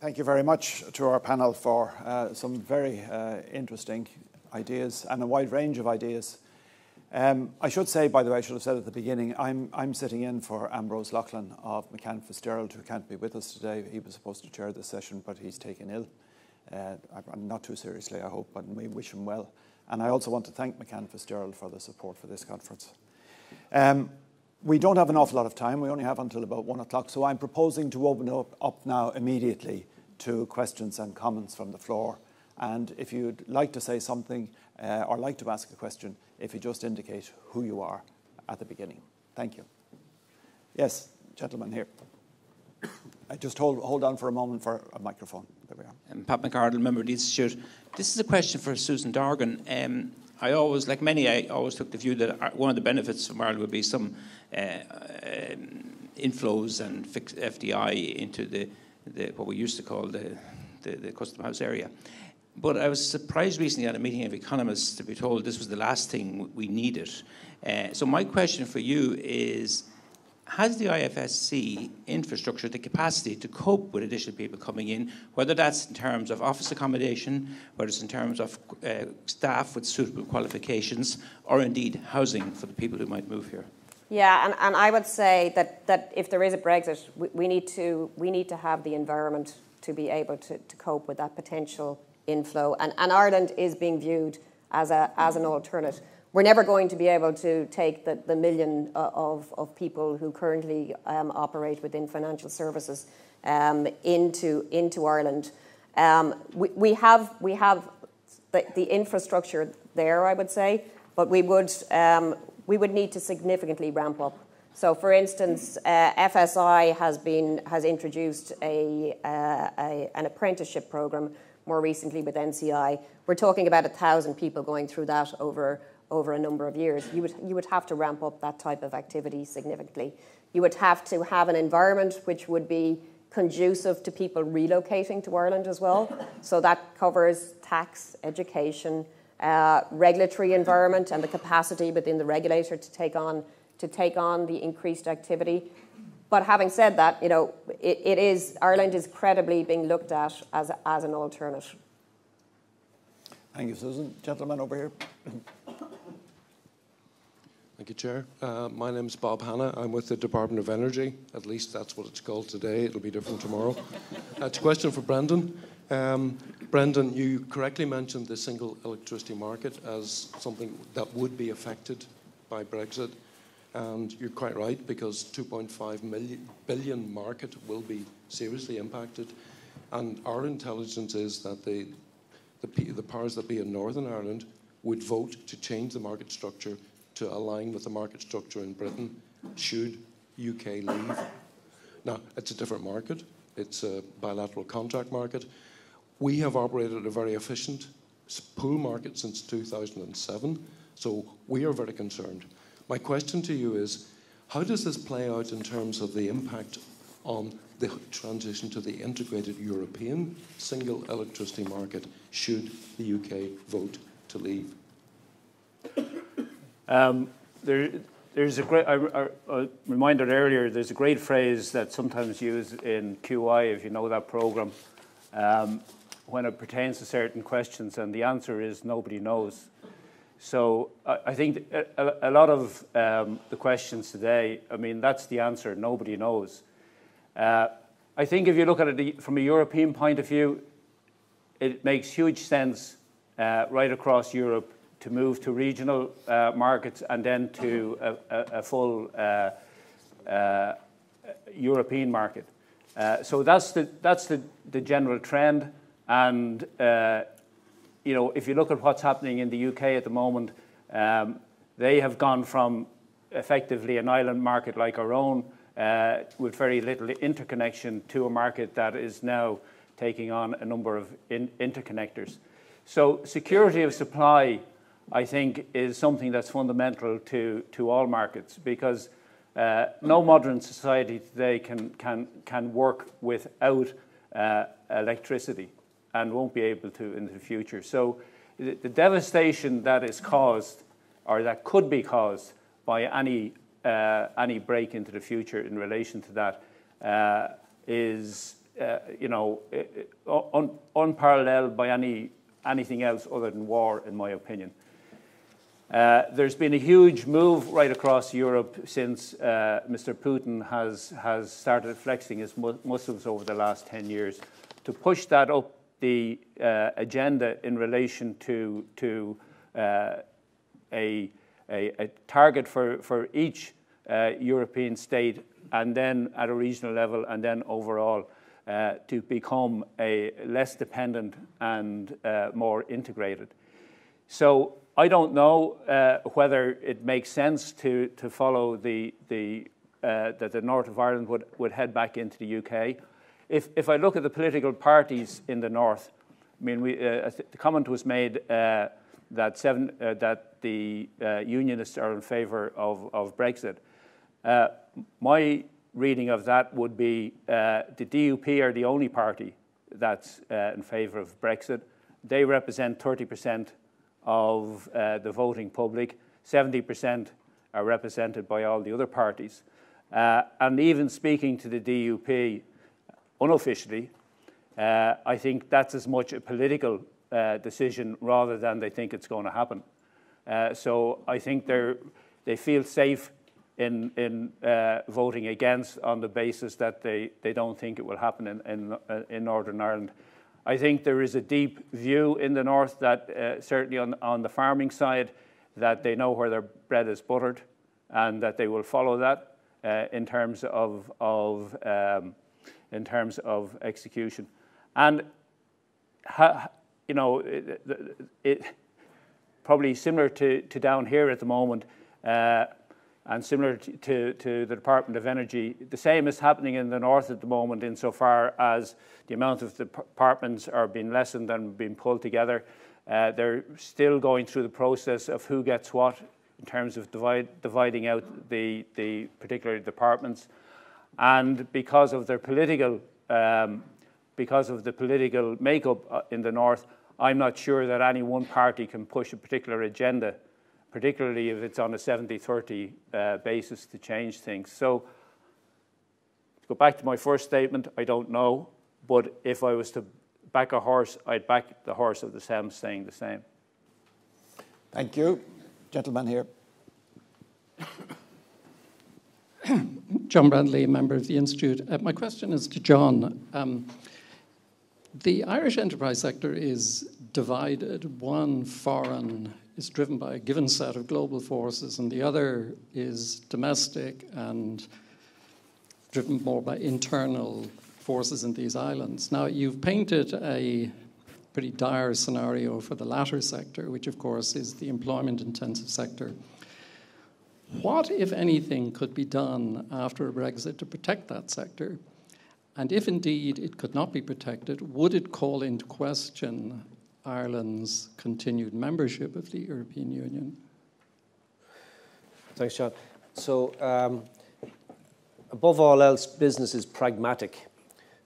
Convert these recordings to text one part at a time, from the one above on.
Thank you very much to our panel for uh, some very uh, interesting ideas and a wide range of ideas. Um, I should say, by the way, I should have said at the beginning, I'm, I'm sitting in for Ambrose Loughlin of McCann Fitzgerald, who can't be with us today. He was supposed to chair this session, but he's taken ill. Uh, not too seriously, I hope, but we wish him well. And I also want to thank McCann Fitzgerald for the support for this conference. Um, we don't have an awful lot of time. We only have until about one o'clock. So I'm proposing to open up, up now immediately to questions and comments from the floor. And if you'd like to say something uh, or like to ask a question, if you just indicate who you are at the beginning. Thank you. Yes, gentlemen here. I just hold, hold on for a moment for a microphone. There we are. Um, Pat McArdle, member of the Institute. This is a question for Susan Dargan. Um, I always, like many, I always took the view that one of the benefits from Ireland would be some uh, um, inflows and fixed FDI into the, the, what we used to call the, the, the Custom House area. But I was surprised recently at a meeting of economists to be told this was the last thing we needed. Uh, so my question for you is has the IFSC infrastructure the capacity to cope with additional people coming in, whether that's in terms of office accommodation, whether it's in terms of uh, staff with suitable qualifications, or indeed housing for the people who might move here? Yeah, and, and I would say that, that if there is a Brexit, we, we need to we need to have the environment to be able to, to cope with that potential inflow. And, and Ireland is being viewed as, a, as an alternate. We're never going to be able to take the, the million uh, of, of people who currently um, operate within financial services um, into, into Ireland. Um, we, we have, we have the, the infrastructure there, I would say, but we would, um, we would need to significantly ramp up. So, for instance, uh, FSI has, been, has introduced a, uh, a, an apprenticeship program more recently with NCI. We're talking about a thousand people going through that over, over a number of years. You would, you would have to ramp up that type of activity significantly. You would have to have an environment which would be conducive to people relocating to Ireland as well. So that covers tax, education, uh, regulatory environment, and the capacity within the regulator to take on to take on the increased activity. But having said that, you know, it, it is Ireland is credibly being looked at as, as an alternative. Thank you, Susan. Gentleman over here. Thank you, Chair. Uh, my name is Bob Hanna. I'm with the Department of Energy. At least that's what it's called today. It'll be different tomorrow. it's a question for Brendan. Um, Brendan, you correctly mentioned the single electricity market as something that would be affected by Brexit. And you're quite right, because 2.5 million, billion market will be seriously impacted. And our intelligence is that the, the, the powers that be in Northern Ireland would vote to change the market structure to align with the market structure in Britain should UK leave. Now, it's a different market. It's a bilateral contract market. We have operated a very efficient pool market since 2007, so we are very concerned. My question to you is how does this play out in terms of the impact on the transition to the integrated European single electricity market should the UK vote to leave? Um, there, there's a great, I, I, I, reminded earlier, there's a great phrase that's sometimes used in QI, if you know that program, um, when it pertains to certain questions, and the answer is nobody knows. So I, I think a, a, lot of um, the questions today, I mean, that's the answer. Nobody knows. Uh, I think if you look at it from a European point of view, it makes huge sense uh, right across Europe to move to regional uh, markets and then to a, a, a full uh, uh, European market. Uh, so that's the that's the, the general trend, and you know, if you look at what's happening in the UK at the moment, um, they have gone from effectively an island market like our own uh, with very little interconnection to a market that is now taking on a number of in interconnectors. So security of supply, I think, is something that's fundamental to, to all markets because uh, no modern society today can, can, can work without uh, electricity and won't be able to in the future. So the, the devastation that is caused or that could be caused by any, uh, any break into the future in relation to that uh, is uh, you know, un, unparalleled by any, anything else other than war, in my opinion. Uh, there's been a huge move right across Europe since uh, Mr. Putin has, has started flexing his mu muscles over the last 10 years to push that up the uh, agenda in relation to, to uh, a, a, a, target for, for each uh, European state and then at a regional level and then overall to become a less dependent and more integrated. So I don't know uh, whether it makes sense to, to follow the, the, uh, that the north of Ireland would, would head back into the UK. If, if I look at the political parties in the north, I mean, we, uh, the comment was made uh, that, seven, uh, that the uh, unionists are in favour of, of Brexit. my reading of that would be the DUP are the only party that's in favour of Brexit. They represent 30 percent of uh, the voting public. 70% are represented by all the other parties. Uh, and even speaking to the DUP unofficially, uh, I think that's as much a political uh, decision rather than they think it's going to happen. Uh, so I think they they feel safe in, in uh, voting against on the basis that they, they don't think it will happen in, in, in Northern Ireland. I think there is a deep view in the north that uh, certainly on, on the farming side that they know where their bread is buttered and that they will follow that uh, in terms of, of um, in terms of execution. And ha, you know, it, it, probably similar to, to down here at the moment. Uh, and similar to, to, the Department of Energy, the same is happening in the north at the moment insofar as the amount of departments are being lessened and being pulled together. Uh, they're still going through the process of who gets what in terms of divide, dividing out the, the particular departments. And because of their political, um, because of the political makeup uh, in the north, I'm not sure that any one party can push a particular agenda particularly if it's on a 70-30 uh, basis to change things. So to go back to my first statement, I don't know, but if I was to back a horse, I'd back the horse of the SEM staying the same. Thank you. Gentleman here. John Bradley, member of the Institute. Uh, my question is to John. Um, the Irish enterprise sector is divided. One foreign is driven by a given set of global forces, and the other is domestic and driven more by internal forces in these islands. Now, you've painted a pretty dire scenario for the latter sector, which, of course, is the employment intensive sector. What, if anything, could be done after a Brexit to protect that sector? And if indeed it could not be protected, would it call into question Ireland's continued membership of the European Union? Thanks, John. So, um, above all else, business is pragmatic.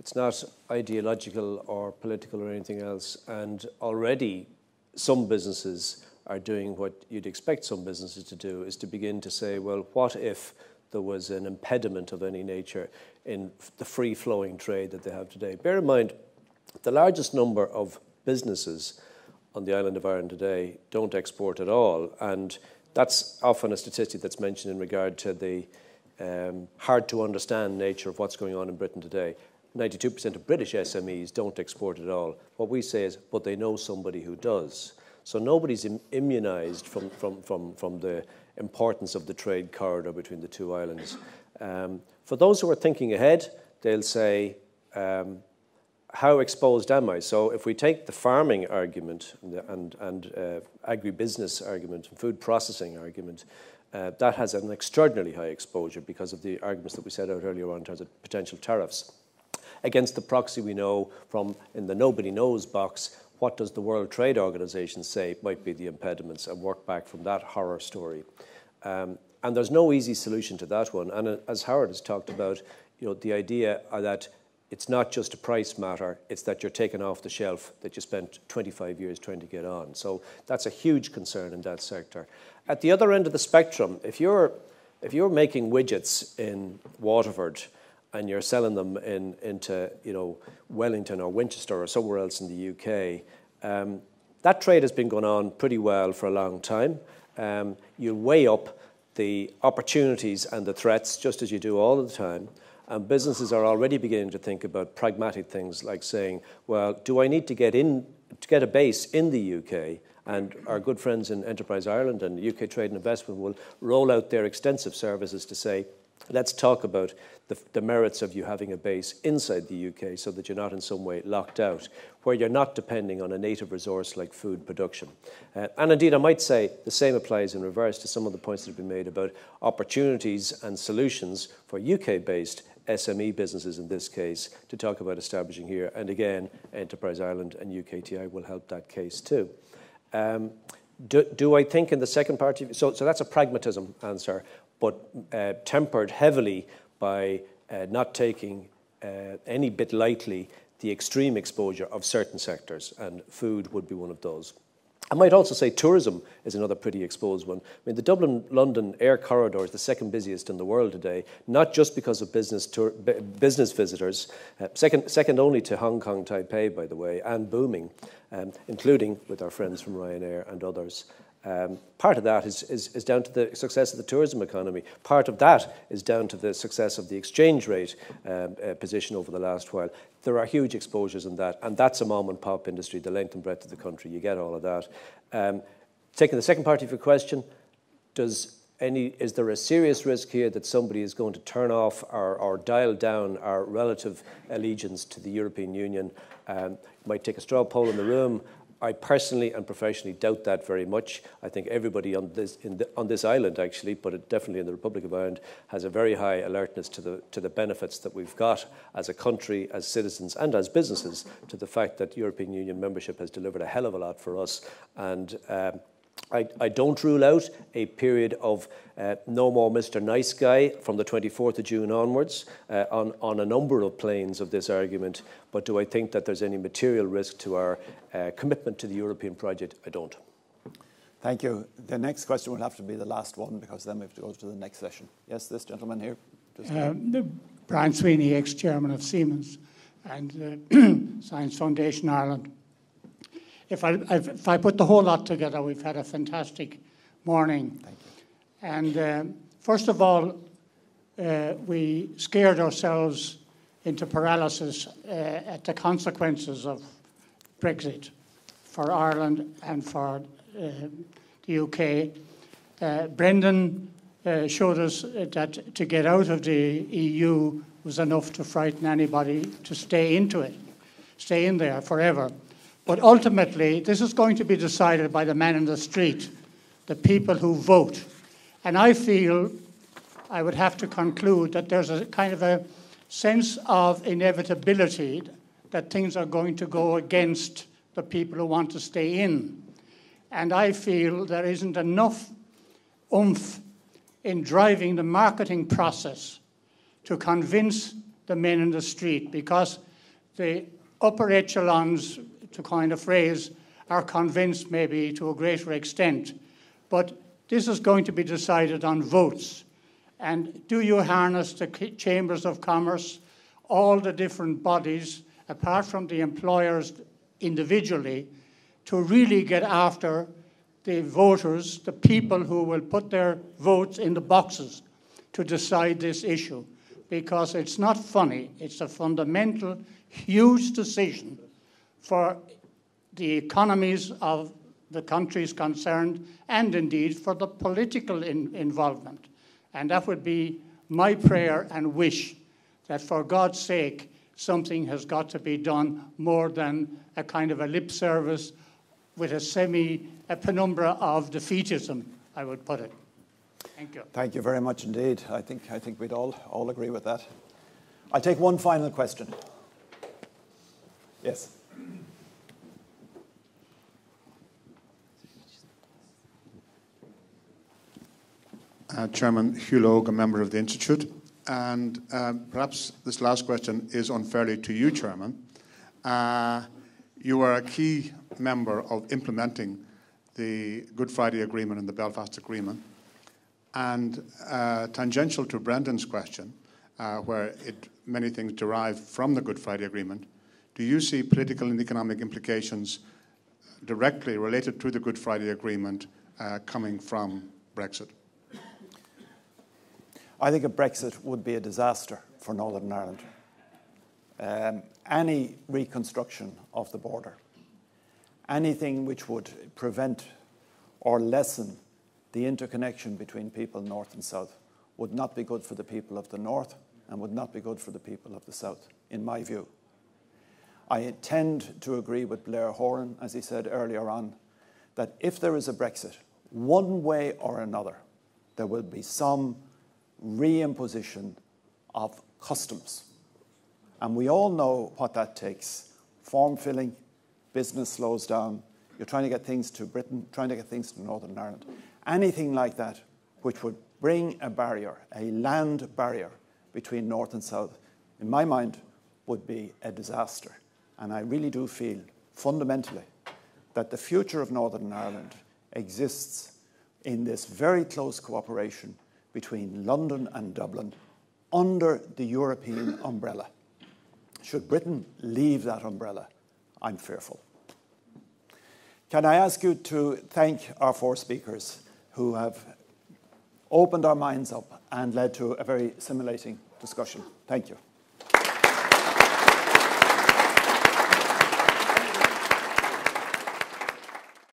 It's not ideological or political or anything else. And already, some businesses are doing what you'd expect some businesses to do is to begin to say, well, what if there was an impediment of any nature in the free flowing trade that they have today? Bear in mind, the largest number of businesses on the island of Ireland today don't export at all. And that's often a statistic that's mentioned in regard to the um, hard to understand nature of what's going on in Britain today. 92% of British SMEs don't export at all. What we say is, but they know somebody who does. So nobody's Im- immunized from, from, from, from the importance of the trade corridor between the two islands. Um, for those who are thinking ahead, they'll say, um, how exposed am I? So if we take the farming argument and, and, uh, agribusiness argument and food processing argument, uh, that has an extraordinarily high exposure because of the arguments that we set out earlier on in terms of potential tariffs. Against the proxy we know from in the nobody knows box, what does the World Trade Organization say might be the impediments and work back from that horror story. Um, and there's no easy solution to that one. And uh, as Howard has talked about, you know, the idea that it's not just a price matter, it's that you're taken off the shelf that you spent 25 years trying to get on. So that's a huge concern in that sector. At the other end of the spectrum, if you're, if you're making widgets in Waterford and you're selling them in, into you know, Wellington or Winchester or somewhere else in the UK, um, that trade has been going on pretty well for a long time. Um, you weigh up the opportunities and the threats just as you do all the time. And businesses are already beginning to think about pragmatic things like saying, well, do I need to get in to get a base in the UK? And our good friends in Enterprise Ireland and UK Trade and Investment will roll out their extensive services to say, let's talk about the, the, merits of you having a base inside the UK so that you're not in some way locked out, where you're not depending on a native resource like food production. Uh, and indeed, I might say the same applies in reverse to some of the points that have been made about opportunities and solutions for UK based SME businesses in this case to talk about establishing here. And again, Enterprise Ireland and UKTI will help that case too. Um, do, do, I think in the second part, of, so, so that's a pragmatism answer, but uh, tempered heavily by uh, not taking uh, any bit lightly the extreme exposure of certain sectors, and food would be one of those. I might also say tourism is another pretty exposed one. I mean, the Dublin London air corridor is the second busiest in the world today, not just because of business, tour, business visitors, uh, second, second only to Hong Kong, Taipei, by the way, and booming, um, including with our friends from Ryanair and others. Um, part of that is, is, is, down to the success of the tourism economy. Part of that is down to the success of the exchange rate um, uh, position over the last while. There are huge exposures in that, and that's a mom and pop industry, the length and breadth of the country. You get all of that. Um, taking the second part of your question, does any, is there a serious risk here that somebody is going to turn off or, or dial down our relative allegiance to the European Union? Um, might take a straw poll in the room. I personally and professionally doubt that very much. I think everybody on this, the, on this island, actually, but definitely in the Republic of Ireland, has a very high alertness to the, to the benefits that we've got as a country, as citizens, and as businesses to the fact that European Union membership has delivered a hell of a lot for us. And um, I, I, don't rule out a period of uh, no more Mr. Nice Guy from the 24th of June onwards uh, on, on a number of planes of this argument, but do I think that there's any material risk to our uh, commitment to the European project? I don't. Thank you. The next question will have to be the last one because then we have to go to the next session. Yes, this gentleman here. Um, Brian Sweeney, ex-chairman of Siemens and uh, Science Foundation Ireland if I, if I put the whole lot together, we've had a fantastic morning. And uh, first of all, uh, we scared ourselves into paralysis uh, at the consequences of Brexit for Ireland and for uh, the UK. Uh, Brendan uh, showed us that to get out of the EU was enough to frighten anybody to stay into it, stay in there forever. But ultimately, this is going to be decided by the man in the street, the people who vote. And I feel I would have to conclude that there's a kind of a sense of inevitability that things are going to go against the people who want to stay in. And I feel there isn't enough oomph in driving the marketing process to convince the men in the street because the upper echelons to coin a phrase, are convinced maybe to a greater extent. But this is going to be decided on votes. And do you harness the chambers of commerce, all the different bodies, apart from the employers individually, to really get after the voters, the people who will put their votes in the boxes to decide this issue? Because it's not funny, it's a fundamental, huge decision for the economies of the countries concerned and indeed for the political in involvement. And that would be my prayer and wish that for God's sake, something has got to be done more than a kind of a lip service with a semi a penumbra of defeatism, I would put it. Thank you. Thank you very much indeed. I think, I think we'd all, all agree with that. I'll take one final question. Yes. Uh, Chairman Hugh Logue, a member of the Institute. And um, perhaps this last question is unfairly to you, Chairman. Uh, you are a key member of implementing the Good Friday Agreement and the Belfast Agreement. And uh, tangential to Brendan's question, uh, where it many things derive from the Good Friday Agreement. Do you see political and economic implications directly related to the Good Friday Agreement uh, coming from Brexit? I think a Brexit would be a disaster for Northern Ireland. Um, any reconstruction of the border, anything which would prevent or lessen the interconnection between people north and south, would not be good for the people of the north and would not be good for the people of the south, in my view. I tend to agree with Blair Horan, as he said earlier on, that if there is a Brexit, one way or another, there will be some reimposition of customs. And we all know what that takes form filling, business slows down, you're trying to get things to Britain, trying to get things to Northern Ireland. Anything like that which would bring a barrier, a land barrier between North and South, in my mind, would be a disaster. And I really do feel fundamentally that the future of Northern Ireland exists in this very close cooperation between London and Dublin under the European umbrella. Should Britain leave that umbrella, I'm fearful. Can I ask you to thank our four speakers who have opened our minds up and led to a very stimulating discussion? Thank you.